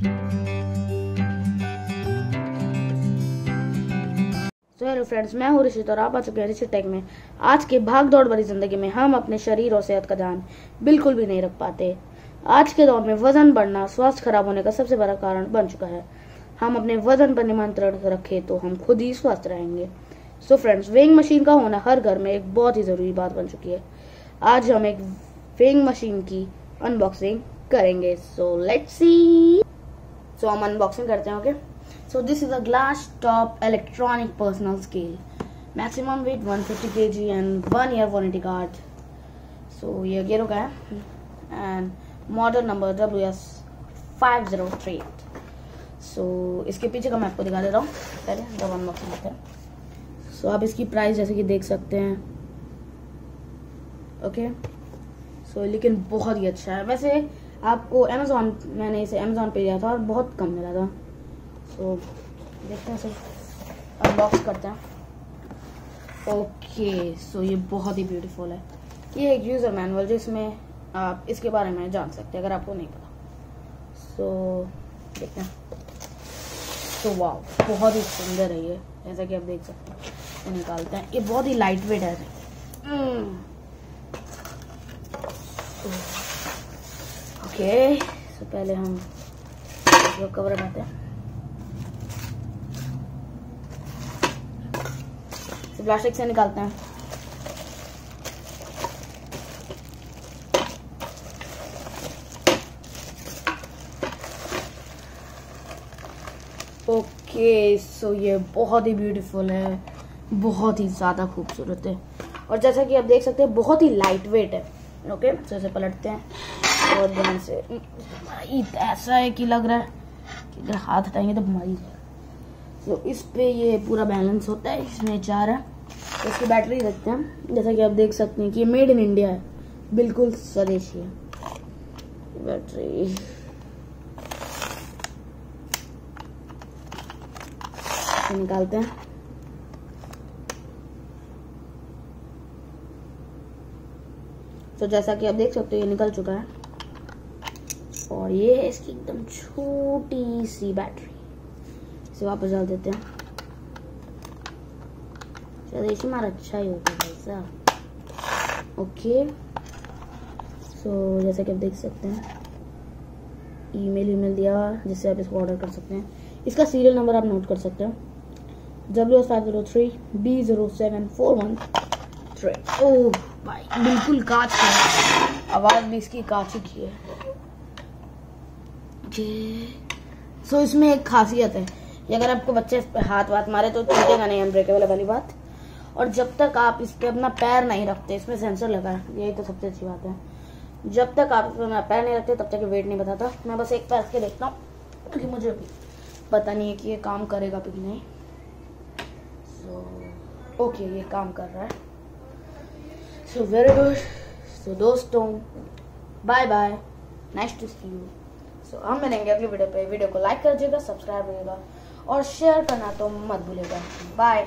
तो hello friends मैं हूँ ऋषित और आप आ चुके हैं ऋषित टेक में। आज के भाग दौड़ भरी ज़िंदगी में हम अपने शरीर और सेहत का ध्यान बिल्कुल भी नहीं रख पाते। आज के दौर में वज़न बढ़ना स्वास्थ्य खराब होने का सबसे बड़ा कारण बन चुका है। हम अपने वज़न पर निमंत्रण रखें तो हम खुद ही स्वस्थ रहेंगे। सो फ्रेंड्स वेइंग मशीन का होना हर घर में एक बहुत ही ज़रूरी बात बन चुकी है। आज हम एक वेइंग मशीन की अनबॉक्सिंग करेंगे। सो लेट्स सी सो हम अनबॉक्सिंग करते हैं okay so this is a glass top electronic personal scale maximum weight 150 kg and one year warranty card so ये गेरो का है. And model number W S five zero three so इसके पीछे का मैं आपको दिखा देता हूँ. पहले जब अनबॉक्सिंग करते हैं. सो so, आप इसकी प्राइस जैसे कि देख सकते हैं. Okay okay? सो so, लेकिन बहुत ही अच्छा है. वैसे आपको अमेजोन मैंने इसे अमेजोन पे लिया था और बहुत कम मिला था। सो so, देखते हैं सर अनबॉक्स करते हैं। ओके सो ये बहुत ही ब्यूटीफुल है। ये एक यूज़र मैनुअल जिसमें आप इसके बारे में जान सकते हैं अगर आपको नहीं पता। सो so, देखते हैं। तो वाह बहुत ही सुंदर है ये जैसा कि आप देख सकते हैं। तो निकालते हैं। ये बहुत ही लाइट वेट है ओके तो पहले हम जो कवर हटाते हैं। प्लास्टिक से निकालते हैं। ओके सो ये बहुत ही ब्यूटीफुल है, बहुत ही ज़्यादा खूबसूरत है। और जैसा कि आप देख सकते हैं, बहुत ही लाइट वेट है ओके तो इसे पलटते हैं। और ध्यान से। ऐसा है कि लग रहा है कि अगर हाथ हटाएँगे तो बीमारी तो इस पे ये पूरा बैलेंस होता है, इसमें चार है। तो इसकी बैटरी रखते हैं जैसा कि आप देख सकते हैं कि ये मेड इन इंडिया है। बिल्कुल स्वदेशी है। बैटरी निकालते हैं। तो जैसा कि आप देख सकते हो, ये निकल चुका है। और ये है इसकी एकदम छोटी सी बैटरी। इसे वापस डाल देते हैं। स्वदेशी मार अच्छा ही होता है ऐसा ओके सो जैसा कि आप देख सकते हैं ईमेल ईमेल दिया, जिससे आप इसको ऑर्डर कर सकते हैं। इसका सीरियल नंबर आप नोट कर सकते हैं। W five zero three B zero seven four one three oh भाई बिल्कुल कांच है आवाज़ भी इसकी कांच की है। सो so, इसमें एक खासियत है कि अगर आपको बच्चे इस पर हाथ वाथ मारे तो टूटेगा नहीं अनब्रेकेबल वाली बात। और जब तक आप इस पर अपना पैर नहीं रखते इसमें सेंसर लगा है यही तो सबसे अच्छी बात है। जब तक आप इसमें पैर नहीं रखते तब तक वेट नहीं बताता। मैं बस एक पैर के देखता हूँ क्योंकि मुझे भी पता नहीं है कि ये काम करेगा भी नहीं। सो so, ओके okay, ये काम कर रहा है। सो वेरी गुड सो दोस्तों bye bye nice to see you so हम मिलेंगे अगली वीडियो पे वीडियो को लाइक कर दीजिएगा सब्सक्राइब करिएगा और शेयर करना तो मत भूलिएगा। बाय